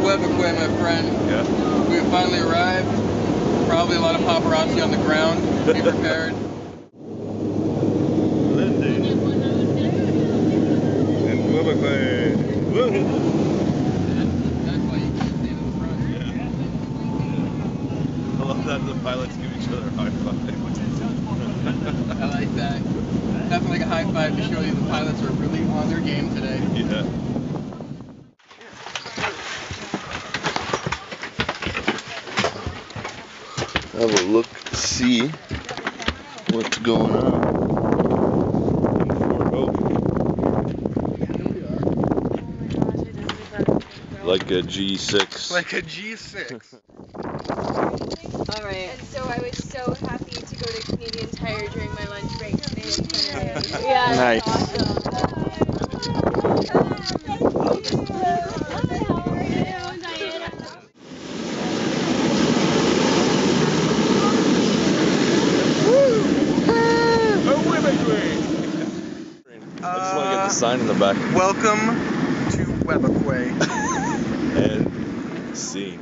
friend. Yeah. We have finally arrived. Probably a lot of paparazzi on the ground. Be prepared. Lindy. And Quebecois. Woo! That's why you can't stand in the front. I love that the pilots give each other high five. I like that. Definitely a high five to show you the pilots are really on their game today. yeah. Have a look, see what's going on. Like a G6. Like a G6. All right. And so I was so happy to go to Canadian Tire during my lunch break today. yeah. Nice. Oh, get the uh, sign in the back. Welcome to Webequie. and scene.